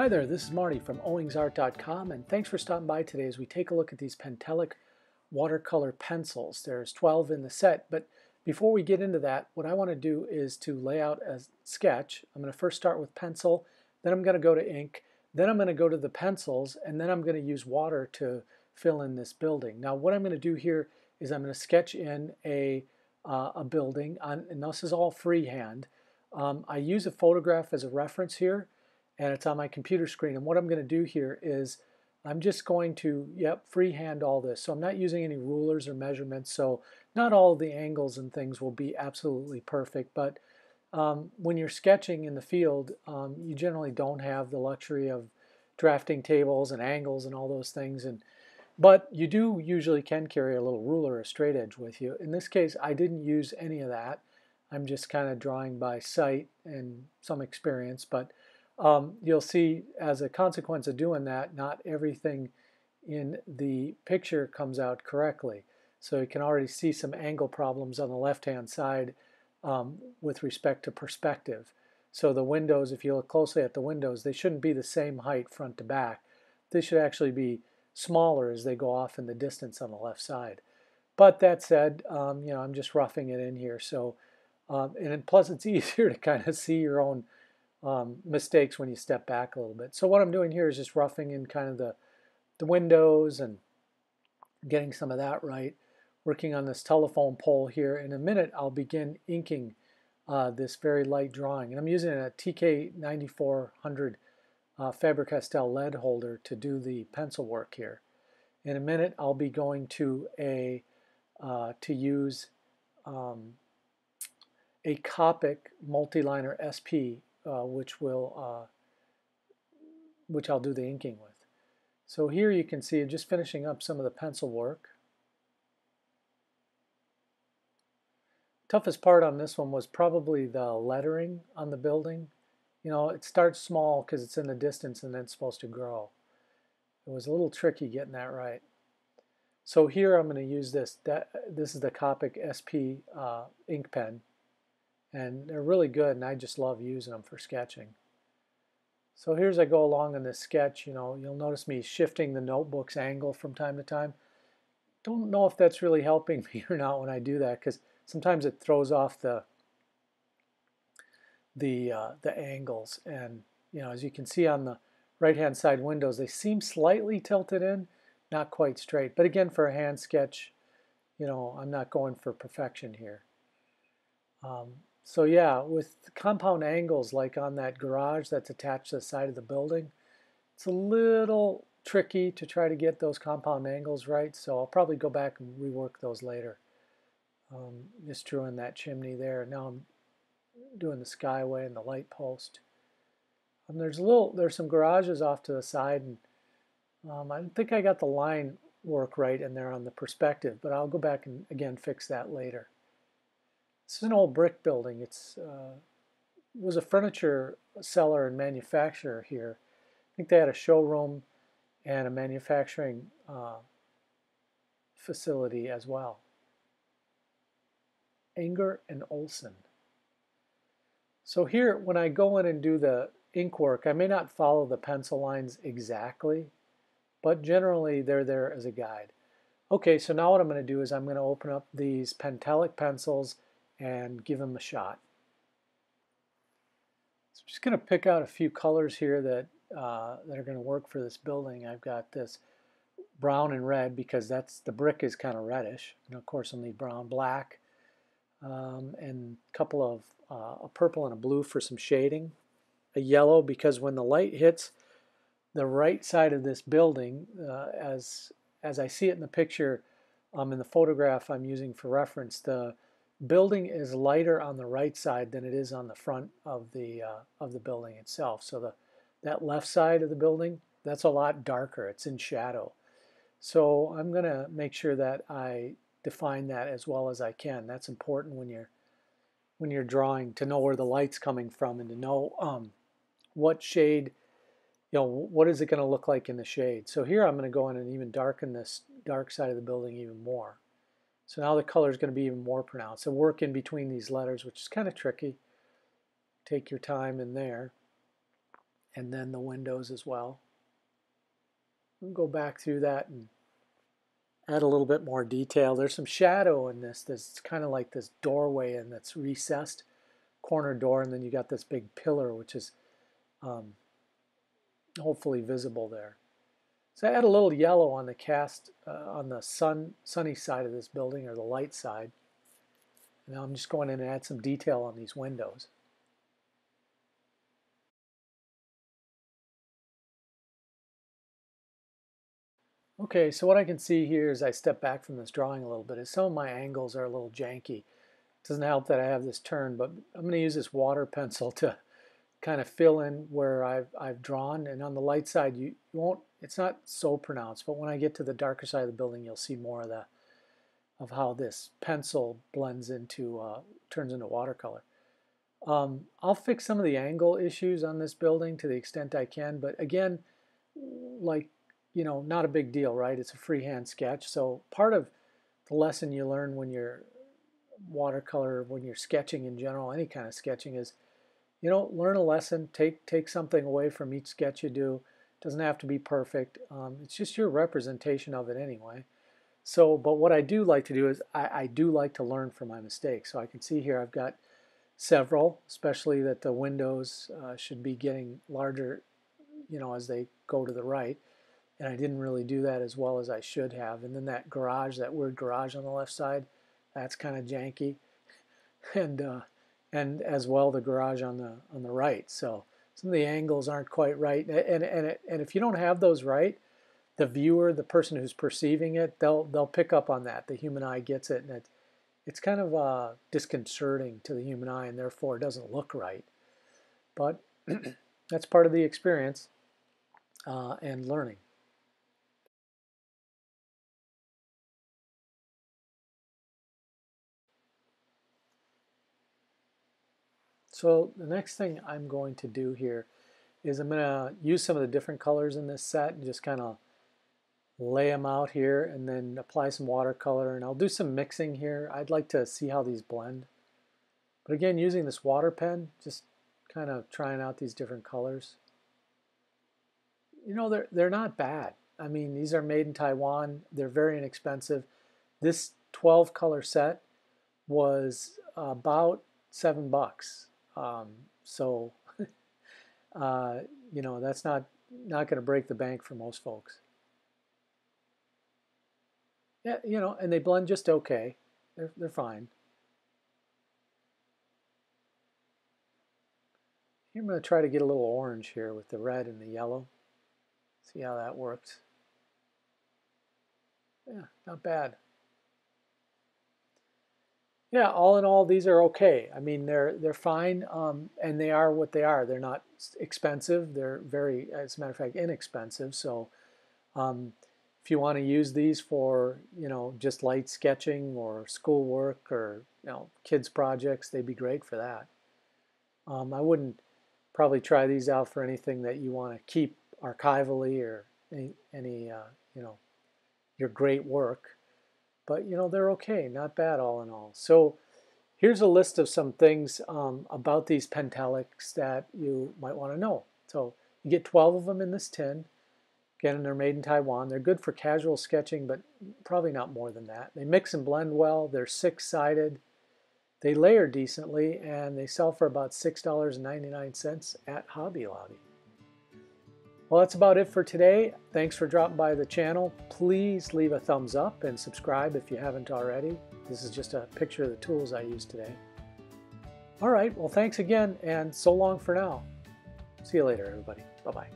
Hi there, this is Marty from owingsart.com and thanks for stopping by today as we take a look at these Pentalic watercolor pencils. There's 12 in the set, but before we get into that, what I want to do is to lay out a sketch. I'm going to first start with pencil, then I'm going to go to ink, then I'm going to go to the pencils, and then I'm going to use water to fill in this building. Now what I'm going to do here is I'm going to sketch in a, uh, a building, and this is all freehand. Um, I use a photograph as a reference here and it's on my computer screen. And what I'm going to do here is I'm just going to, yep, freehand all this. So I'm not using any rulers or measurements. So not all the angles and things will be absolutely perfect. But um, when you're sketching in the field, um, you generally don't have the luxury of drafting tables and angles and all those things. And But you do usually can carry a little ruler or straight edge with you. In this case, I didn't use any of that. I'm just kind of drawing by sight and some experience. But um, you'll see as a consequence of doing that, not everything in the picture comes out correctly. So you can already see some angle problems on the left-hand side um, with respect to perspective. So the windows, if you look closely at the windows, they shouldn't be the same height front to back. They should actually be smaller as they go off in the distance on the left side. But that said, um, you know, I'm just roughing it in here. So, um, and plus it's easier to kind of see your own um, mistakes when you step back a little bit. So what I'm doing here is just roughing in kind of the, the windows and getting some of that right. Working on this telephone pole here. In a minute, I'll begin inking uh, this very light drawing. And I'm using a TK9400 uh, Faber-Castell lead holder to do the pencil work here. In a minute, I'll be going to a uh, to use um, a Copic multiliner SP uh, which will uh, which I'll do the inking with. So here you can see just finishing up some of the pencil work. Toughest part on this one was probably the lettering on the building. You know, it starts small because it's in the distance and then it's supposed to grow. It was a little tricky getting that right. So here I'm going to use this. That, this is the Copic SP uh, ink pen and they're really good and I just love using them for sketching. So here's I go along in this sketch, you know, you'll notice me shifting the notebook's angle from time to time. Don't know if that's really helping me or not when I do that because sometimes it throws off the the uh, the angles and you know as you can see on the right hand side windows they seem slightly tilted in not quite straight but again for a hand sketch you know I'm not going for perfection here um, so yeah, with compound angles like on that garage that's attached to the side of the building, it's a little tricky to try to get those compound angles right, so I'll probably go back and rework those later. Um, just drew in that chimney there. Now I'm doing the skyway and the light post. Um, there's a little, there's some garages off to the side, and um, I think I got the line work right in there on the perspective, but I'll go back and again fix that later. This is an old brick building. It's uh, was a furniture seller and manufacturer here. I think they had a showroom and a manufacturing uh, facility as well. Anger and Olson. So here, when I go in and do the ink work, I may not follow the pencil lines exactly, but generally they're there as a guide. Okay, so now what I'm going to do is I'm going to open up these Pentalic pencils and give them a shot. So I'm just going to pick out a few colors here that, uh, that are going to work for this building. I've got this brown and red because that's the brick is kind of reddish. And of course I'll need brown, black, um, and a couple of uh, a purple and a blue for some shading. A yellow because when the light hits the right side of this building, uh, as as I see it in the picture, um, in the photograph I'm using for reference, the building is lighter on the right side than it is on the front of the uh, of the building itself. So the that left side of the building, that's a lot darker. It's in shadow. So I'm going to make sure that I define that as well as I can. That's important when you're when you're drawing to know where the light's coming from and to know um, what shade, you know, what is it going to look like in the shade. So here I'm going to go in and even darken this dark side of the building even more. So now the color is going to be even more pronounced. So work in between these letters, which is kind of tricky. Take your time in there. and then the windows as well. We'll go back through that and add a little bit more detail. There's some shadow in this. There's kind of like this doorway and that's recessed corner door, and then you got this big pillar, which is um, hopefully visible there. So I add a little yellow on the cast uh, on the sun sunny side of this building or the light side. Now I'm just going in and add some detail on these windows. Okay, so what I can see here as I step back from this drawing a little bit is some of my angles are a little janky. It doesn't help that I have this turn, but I'm going to use this water pencil to kind of fill in where I've, I've drawn. And on the light side, you, won't, it's not so pronounced, but when I get to the darker side of the building, you'll see more of the of how this pencil blends into, uh, turns into watercolor. Um, I'll fix some of the angle issues on this building to the extent I can, but again, like, you know, not a big deal, right? It's a freehand sketch. So part of the lesson you learn when you're watercolor, when you're sketching in general, any kind of sketching is, you know, learn a lesson, take, take something away from each sketch you do. It doesn't have to be perfect. Um, it's just your representation of it anyway. So, but what I do like to do is I, I do like to learn from my mistakes. So I can see here I've got several, especially that the windows uh, should be getting larger, you know, as they go to the right. And I didn't really do that as well as I should have. And then that garage, that word garage on the left side, that's kind of janky. And uh, and as well the garage on the on the right. So some of the angles aren't quite right. And and it, and if you don't have those right, the viewer, the person who's perceiving it, they'll they'll pick up on that. The human eye gets it, and it, it's kind of uh, disconcerting to the human eye, and therefore it doesn't look right. But that's part of the experience uh, and learning. So the next thing I'm going to do here is I'm going to use some of the different colors in this set and just kind of lay them out here and then apply some watercolor and I'll do some mixing here. I'd like to see how these blend. But again, using this water pen, just kind of trying out these different colors. You know, they're, they're not bad. I mean, these are made in Taiwan. They're very inexpensive. This 12 color set was about seven bucks. Um, so, uh, you know, that's not, not going to break the bank for most folks. Yeah, you know, and they blend just okay. They're, they're fine. I'm going to try to get a little orange here with the red and the yellow. See how that works. Yeah, not bad. Yeah, all in all, these are okay. I mean, they're they're fine, um, and they are what they are. They're not expensive. They're very, as a matter of fact, inexpensive. So, um, if you want to use these for, you know, just light sketching or schoolwork or, you know, kids projects, they'd be great for that. Um, I wouldn't probably try these out for anything that you want to keep archivally or any, any uh, you know, your great work. But, you know, they're okay, not bad all in all. So here's a list of some things um, about these Pentalics that you might want to know. So you get 12 of them in this tin. Again, they're made in Taiwan. They're good for casual sketching, but probably not more than that. They mix and blend well. They're six-sided. They layer decently, and they sell for about $6.99 at Hobby Lobby. Well, that's about it for today. Thanks for dropping by the channel. Please leave a thumbs up and subscribe if you haven't already. This is just a picture of the tools I used today. All right, well, thanks again, and so long for now. See you later, everybody. Bye-bye.